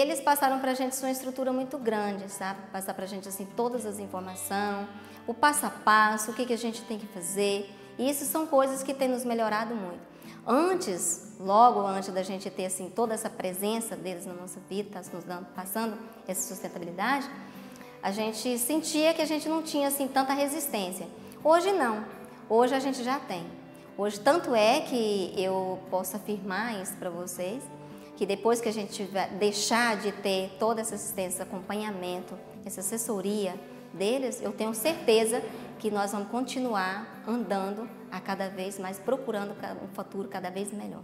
Eles passaram para a gente uma estrutura muito grande, sabe? Passar para a gente assim todas as informações, o passo a passo, o que, que a gente tem que fazer. E isso são coisas que têm nos melhorado muito. Antes, logo antes da gente ter assim toda essa presença deles na nossa vida, tá nos dando, passando essa sustentabilidade, a gente sentia que a gente não tinha assim tanta resistência. Hoje não. Hoje a gente já tem. Hoje tanto é que eu posso afirmar isso para vocês, que depois que a gente tiver, deixar de ter toda essa assistência, acompanhamento, essa assessoria deles, eu tenho certeza que nós vamos continuar andando a cada vez mais, procurando um futuro cada vez melhor.